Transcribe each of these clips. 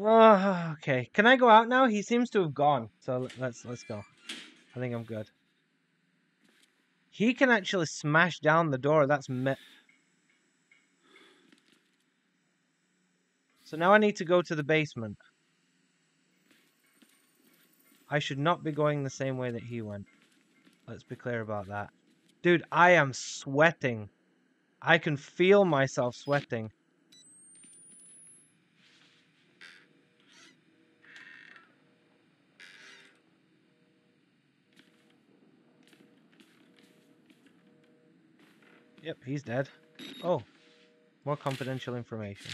Oh, okay. Can I go out now? He seems to have gone. So let's let's go. I think I'm good. He can actually smash down the door. That's me. So now I need to go to the basement. I should not be going the same way that he went. Let's be clear about that. Dude, I am sweating. I can feel myself sweating. Yep, he's dead. Oh, more confidential information.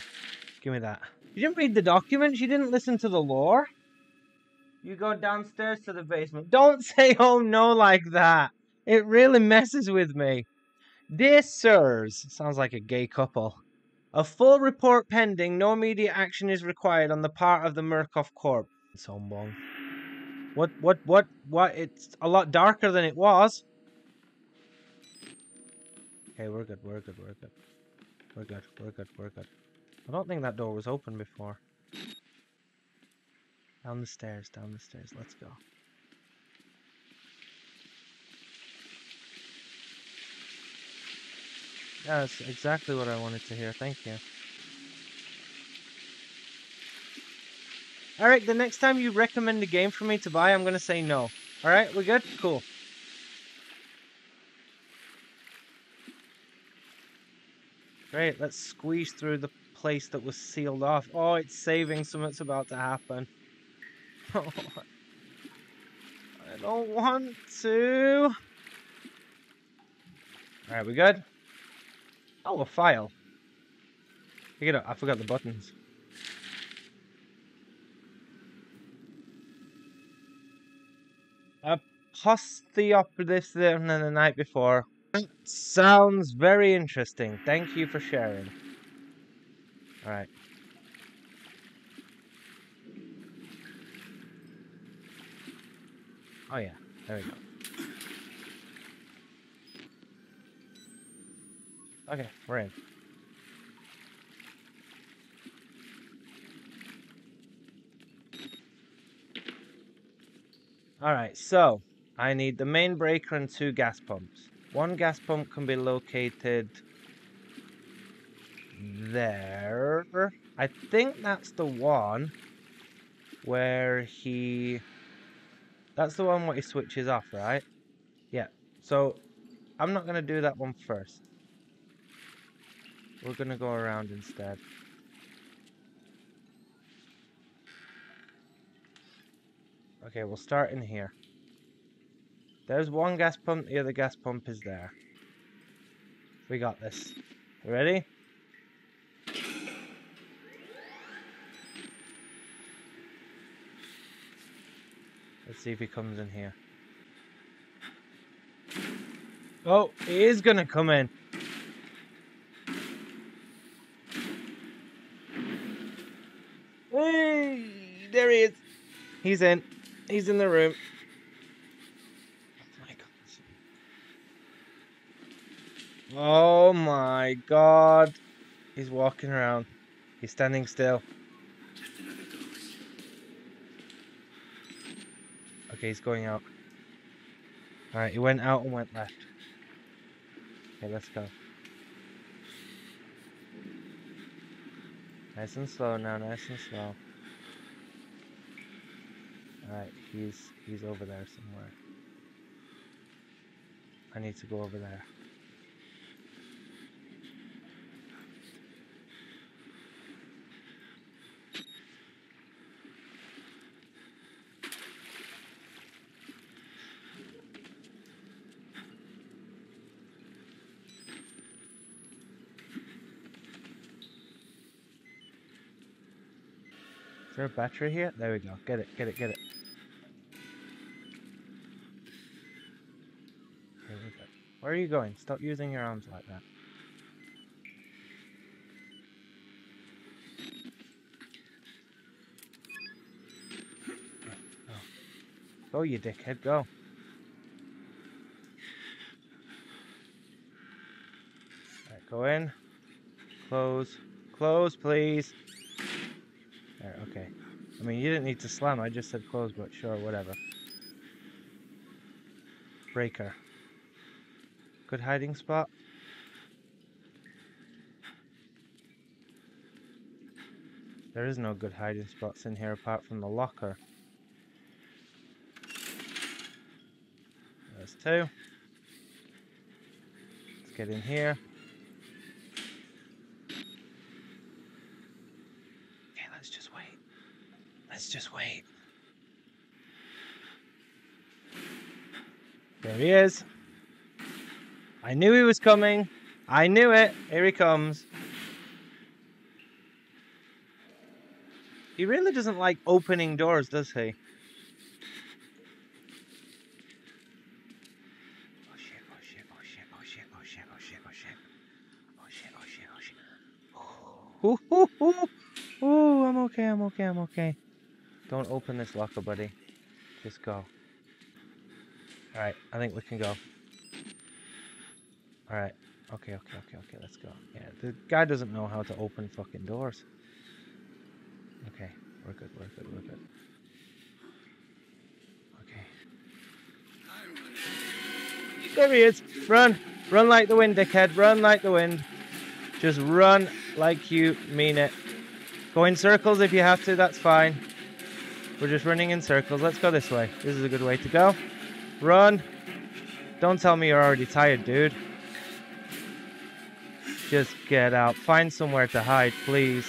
Give me that. You didn't read the documents? You didn't listen to the lore? You go downstairs to the basement. Don't say oh no like that. It really messes with me. Dear sirs, sounds like a gay couple. A full report pending. No immediate action is required on the part of the Murkoff Corp. Sombong. What, what, what, what? It's a lot darker than it was. Okay, we're good, we're good, we're good. We're good, we're good, we're good. I don't think that door was open before. Down the stairs, down the stairs, let's go. Yeah, that's exactly what I wanted to hear, thank you. Alright, the next time you recommend a game for me to buy, I'm gonna say no. Alright, we good? Cool. Great, let's squeeze through the place that was sealed off. Oh, it's saving something's about to happen. I don't want to. Alright, we good? Oh, a file. Pick it up. I forgot the buttons. A than the night before. Sounds very interesting. Thank you for sharing. Alright. Oh yeah, there we go. Okay, we're in. Alright, so I need the main breaker and two gas pumps. One gas pump can be located there. I think that's the one where he... That's the one where he switches off, right? Yeah. So, I'm not going to do that one first. We're going to go around instead. Okay, we'll start in here. There's one gas pump, the other gas pump is there. We got this. Ready? Let's see if he comes in here. Oh, he is gonna come in. Hey, there he is. He's in. He's in the room. Oh my god. He's walking around. He's standing still. Okay, he's going out. Alright, he went out and went left. Okay, let's go. Nice and slow now, nice and slow. Alright, he's he's over there somewhere. I need to go over there. Is there a battery here? There we go. Get it, get it, get it. Here we go. Where are you going? Stop using your arms like that. Go, go you dickhead, go. Right, go in. Close. Close, please. I mean, you didn't need to slam. I just said close, but sure, whatever. Breaker. Good hiding spot. There is no good hiding spots in here apart from the locker. There's two. Let's get in here. Okay, let's just wait. Let's just wait. There he is. I knew he was coming. I knew it. Here he comes. He really doesn't like opening doors, does he? Oh oh oh oh oh oh oh. Oh oh oh. Ooh, ooh, ooh. Ooh, I'm okay, I'm okay, I'm okay. Don't open this locker, buddy. Just go. Alright, I think we can go. Alright. Okay, okay, okay, okay, let's go. Yeah, the guy doesn't know how to open fucking doors. Okay, we're good, we're good, we're good. Okay. There he is! Run! Run like the wind, dickhead! Run like the wind! Just run like you mean it. Go in circles if you have to, that's fine. We're just running in circles. Let's go this way. This is a good way to go. Run! Don't tell me you're already tired, dude. Just get out. Find somewhere to hide, please.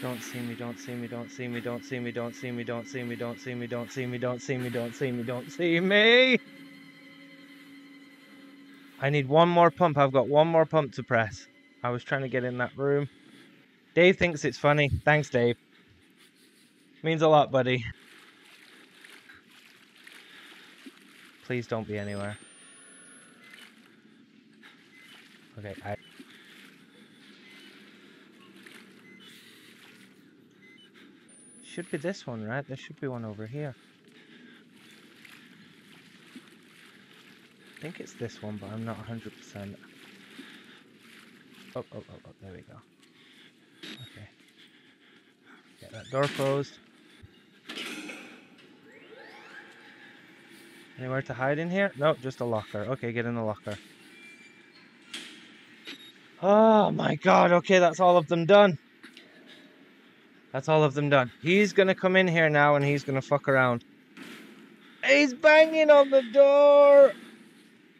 Don't see me, don't see me, don't see me, don't see me, don't see me, don't see me, don't see me, don't see me, don't see me, don't see me, don't see me. I need one more pump. I've got one more pump to press. I was trying to get in that room. Dave thinks it's funny. Thanks, Dave. Means a lot, buddy. Please don't be anywhere. Okay, I... Should be this one, right? There should be one over here. I think it's this one, but I'm not 100%. Oh, oh, oh, oh, there we go. Okay. Get that door closed. Anywhere to hide in here? No, just a locker. Okay, get in the locker. Oh my god, okay, that's all of them done. That's all of them done. He's gonna come in here now and he's gonna fuck around. He's banging on the door!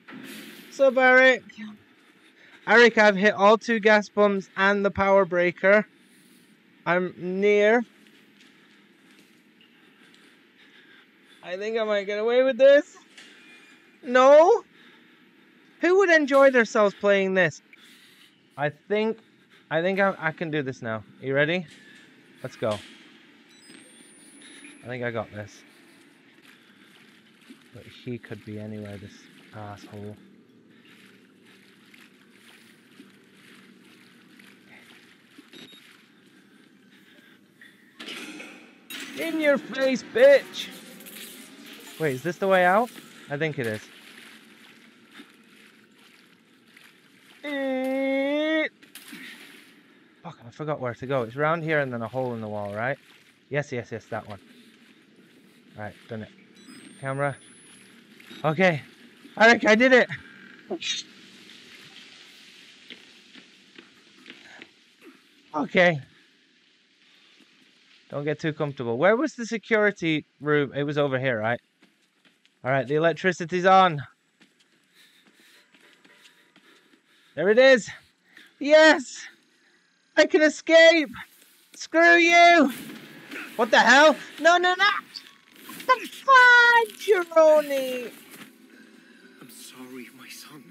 What's up, Eric? Eric, I've hit all two gas pumps and the power breaker. I'm near. I think I might get away with this. No? Who would enjoy themselves playing this? I think, I think I, I can do this now. Are you ready? Let's go. I think I got this. But he could be anywhere, this asshole. In your face, bitch! Wait, is this the way out? I think it is. Fuck, I forgot where to go. It's around here and then a hole in the wall, right? Yes, yes, yes, that one. Alright, done it. Camera. Okay. Eric, I did it! Okay. Don't get too comfortable. Where was the security room? It was over here, right? Alright, the electricity's on. There it is. Yes! I can escape! Screw you! What the hell? No, no, no! That's fine, Jeroni! Sorry, my son.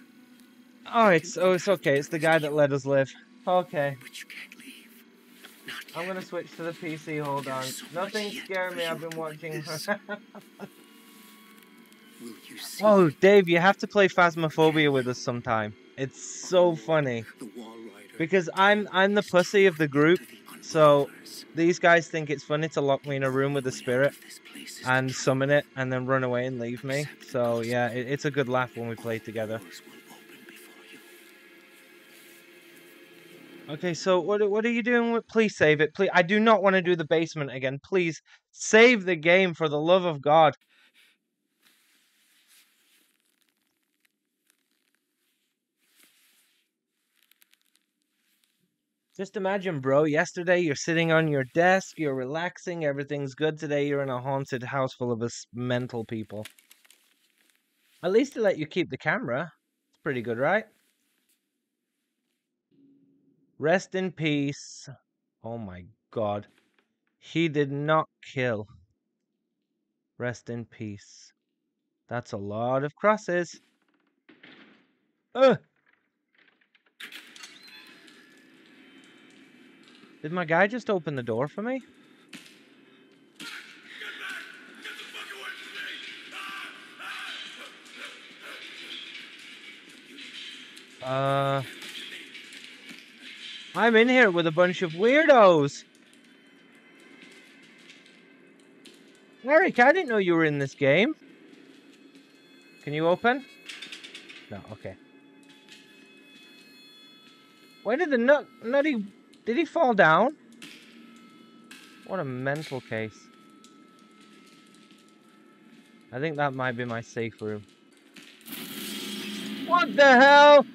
Oh, it's oh, it's okay. It's the guy that let us live. Okay. But you can't leave. Not yet. I'm gonna switch to the PC. Hold on. so Nothing scare me. I've been watching. witness. Will you see oh, Dave, you have to play Phasmophobia with us sometime. It's so funny the Walrider? because I'm I'm the pussy of the group, So these guys think it's funny to lock me in a room with a spirit and summon it and then run away and leave me. So yeah, it, it's a good laugh when we play together. Okay, so what what are you doing? With, please save it. Please, I do not want to do the basement again. Please save the game for the love of God. Just imagine, bro. Yesterday you're sitting on your desk, you're relaxing, everything's good. Today you're in a haunted house full of us mental people. At least to let you keep the camera. It's pretty good, right? Rest in peace. Oh my god. He did not kill. Rest in peace. That's a lot of crosses. Ugh. Did my guy just open the door for me? Uh, I'm in here with a bunch of weirdos. Eric, I didn't know you were in this game. Can you open? No, okay. Why did the nut nutty did he fall down? What a mental case. I think that might be my safe room. What the hell?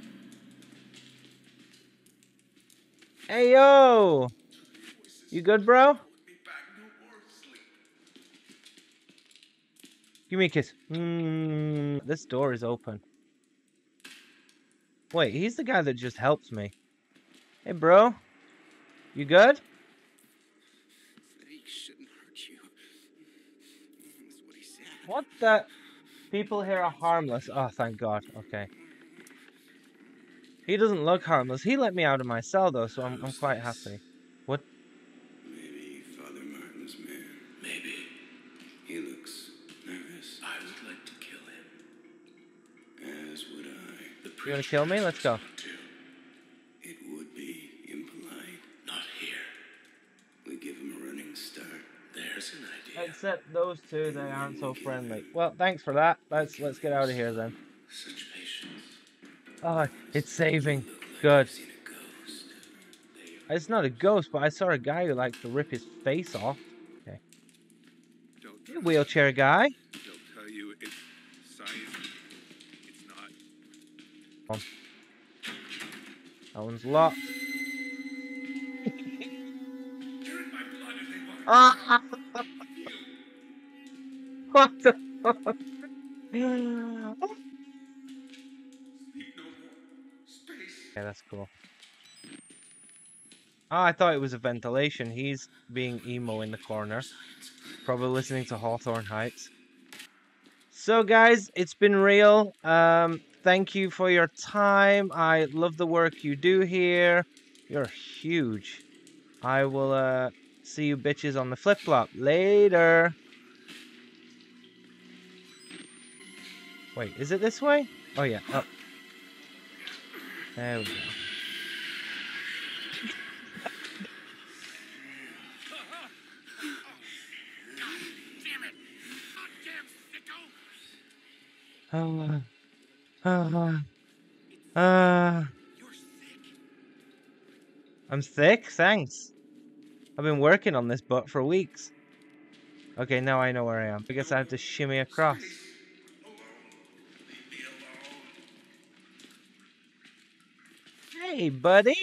Hey yo! You good, bro? Give me a kiss. Mm, this door is open. Wait, he's the guy that just helps me. Hey, bro. You good? He shouldn't hurt you. What. What the? People here are harmless. Oh, thank God. Okay. He doesn't look harmless. He let me out of my cell, though, so I'm, I'm quite happy. What? Maybe Father Martin's man. Maybe. He looks nervous. I would like to kill him. As would I. The You gonna kill me? Let's go. too. It would be impolite. Not here. We give him a running start. There's an idea. Except those two, they aren't so friendly. Well, thanks for that. Let's let's get out of here then. Such patience. Oh, it's saving. Good. Seen a ghost. It's not a ghost, but I saw a guy who likes to rip his face off. Don't You wheelchair guy. They'll tell you it's science. It's not. That one's locked. Drink my blood if they want. Ah! What the fuck? Sleep no more. Space. Yeah, that's cool. Oh, I thought it was a ventilation. He's being emo in the corner. Probably listening to Hawthorne Heights. So, guys, it's been real. Um, thank you for your time. I love the work you do here. You're huge. I will uh, see you bitches on the flip flop later. Wait, is it this way? Oh, yeah. Oh. There we go. Uh, uh, uh. I'm sick, thanks. I've been working on this butt for weeks. Okay, now I know where I am. I guess I have to shimmy across. Hey, buddy!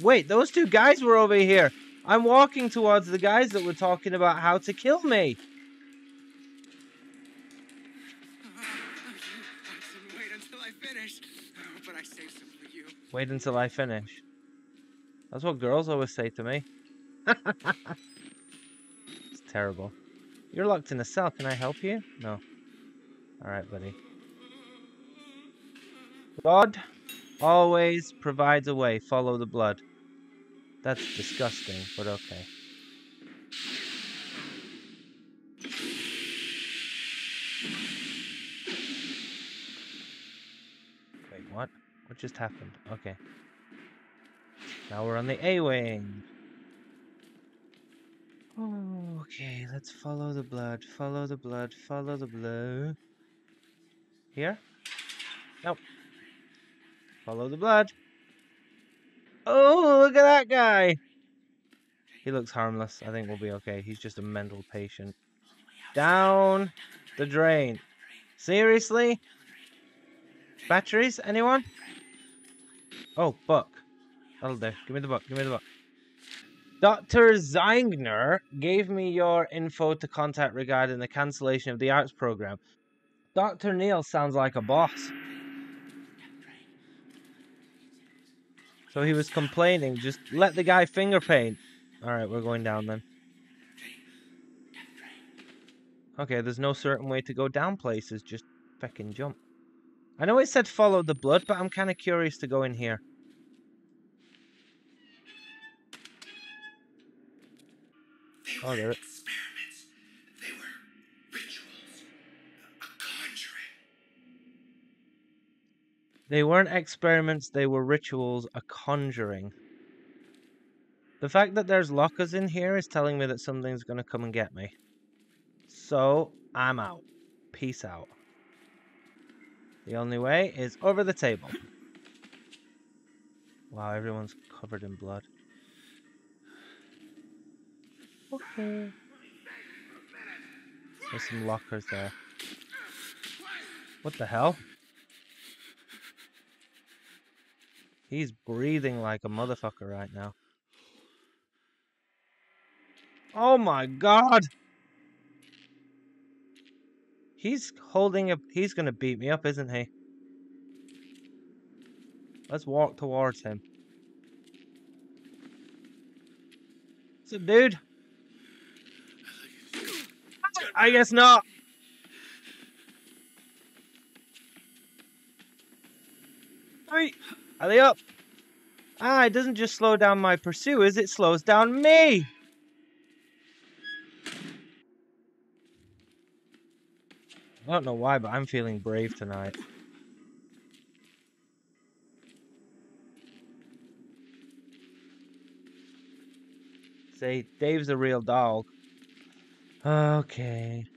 Wait, those two guys were over here. I'm walking towards the guys that were talking about how to kill me. Wait until I finish. That's what girls always say to me. it's terrible. You're locked in a cell. Can I help you? No. Alright, buddy. God always provides a way. Follow the blood. That's disgusting, but okay. Wait, what? What just happened? Okay. Now we're on the A-Wing. Okay, let's follow the blood, follow the blood, follow the blood. Here? Follow the blood. Oh, look at that guy! He looks harmless. I think we'll be okay. He's just a mental patient. Down the drain. Seriously? Batteries? Anyone? Oh, book. That'll do. Give me the book. Give me the book. Dr. Zeigner gave me your info to contact regarding the cancellation of the arts program. Dr. Neil sounds like a boss. So he was complaining, just let the guy finger paint. Alright, we're going down then. Okay, there's no certain way to go down places, just fucking jump. I know it said follow the blood, but I'm kind of curious to go in here. Oh, there- experiments. They were rituals. A conjuring. They weren't experiments, they were rituals, a conjuring. The fact that there's lockers in here is telling me that something's gonna come and get me. So, I'm out. Peace out. The only way is over the table. Wow, everyone's covered in blood. Okay. There's some lockers there. What the hell? He's breathing like a motherfucker right now. Oh my god! He's holding a. He's gonna beat me up, isn't he? Let's walk towards him. What's up, dude? I guess not. Wait, are they up? Ah, it doesn't just slow down my pursuers, it slows down me! I don't know why, but I'm feeling brave tonight. Say, Dave's a real dog. Okay. I'd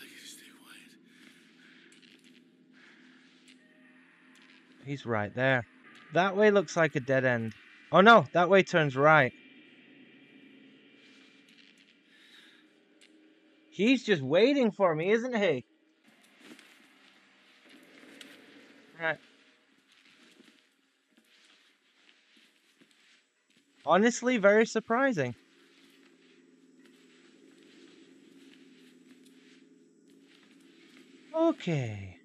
like you to stay quiet. He's right there. That way looks like a dead end. Oh no, that way turns right. He's just waiting for me, isn't he? Right. Honestly, very surprising. Okay.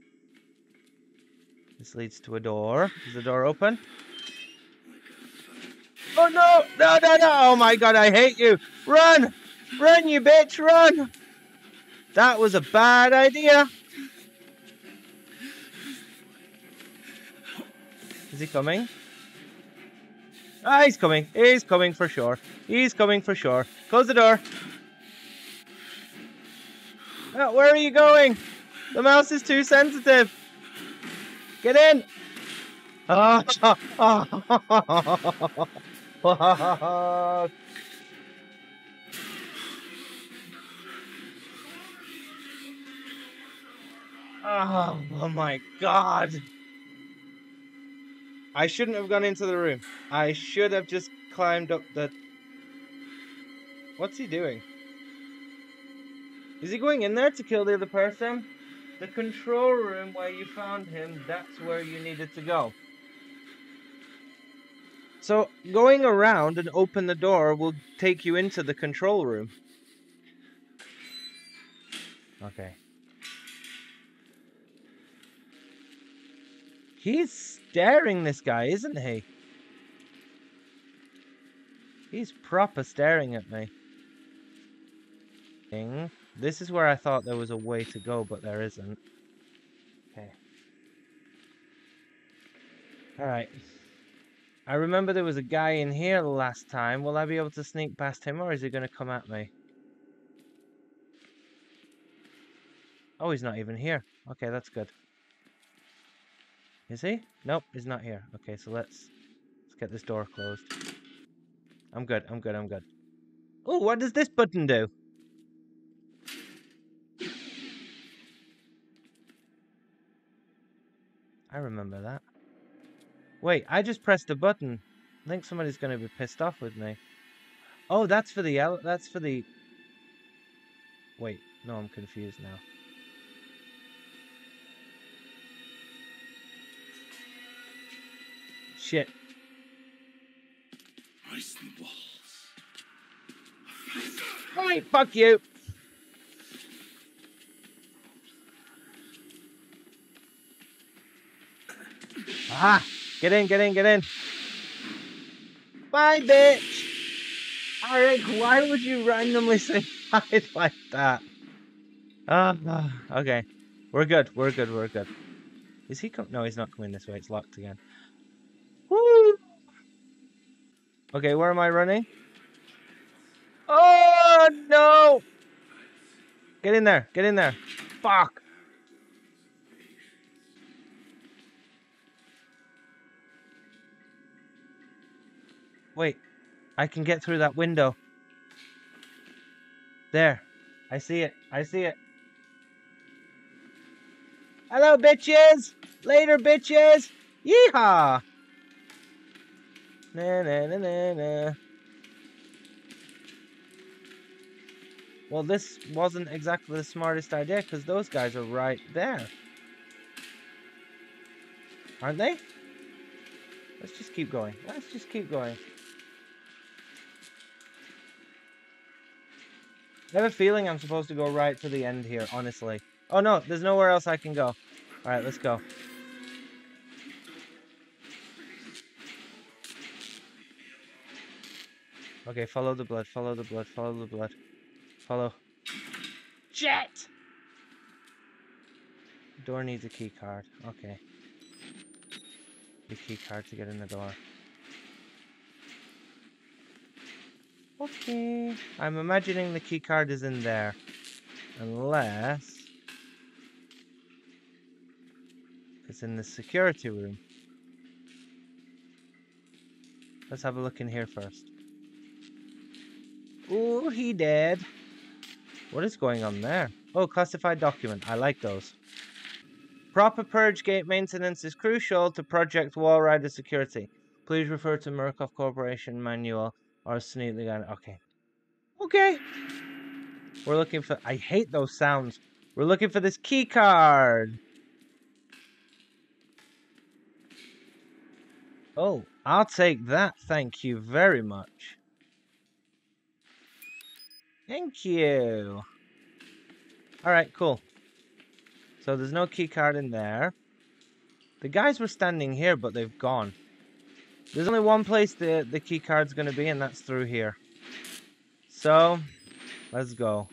This leads to a door. Is the door open? Oh no! No, no, no! Oh my god, I hate you! Run! Run, you bitch, run! That was a bad idea! Is he coming? Ah, he's coming. He's coming for sure. He's coming for sure. Close the door. Ah, where are you going? The mouse is too sensitive. Get in. Ah, Oh, oh my god. I shouldn't have gone into the room. I should have just climbed up the. What's he doing? Is he going in there to kill the other person? The control room where you found him, that's where you needed to go. So, going around and open the door will take you into the control room. Okay. He's staring this guy, isn't he? He's proper staring at me. This is where I thought there was a way to go, but there isn't. Okay. Alright. I remember there was a guy in here the last time. Will I be able to sneak past him, or is he going to come at me? Oh, he's not even here. Okay, that's good. Is he? Nope, he's not here. Okay, so let's let's get this door closed. I'm good. I'm good. I'm good. Oh, what does this button do? I remember that. Wait, I just pressed a button. I think somebody's going to be pissed off with me. Oh, that's for the ele- that's for the Wait, no, I'm confused now. Shit. Ice and walls. Right, fuck you. Ah, get in, get in, get in. Bye, bitch. Eric, why would you randomly say hi like that? Ah, ah, okay. We're good, we're good, we're good. Is he come? No, he's not coming this way. It's locked again. Woo! Okay, where am I running? Oh no! Get in there! Get in there! Fuck! Wait, I can get through that window. There. I see it. I see it. Hello, bitches! Later, bitches! Yeehaw! Na na na na na. Well, this wasn't exactly the smartest idea because those guys are right there. Aren't they? Let's just keep going. Let's just keep going. I have a feeling I'm supposed to go right to the end here, honestly. Oh no, there's nowhere else I can go. Alright, let's go. Okay, follow the blood, follow the blood, follow the blood. Follow. Jet! Door needs a key card. Okay. The key card to get in the door. Okay. I'm imagining the key card is in there. Unless... It's in the security room. Let's have a look in here first. Ooh, he dead. What is going on there? Oh, classified document. I like those. Proper purge gate maintenance is crucial to Project Walrider security. Please refer to Murkoff Corporation manual or Sneakley Guide. Okay. Okay. We're looking for... I hate those sounds. We're looking for this key card. Oh, I'll take that. Thank you very much. Thank you. Alright, cool. So there's no key card in there. The guys were standing here, but they've gone. There's only one place the, the key card's going to be, and that's through here. So, let's go.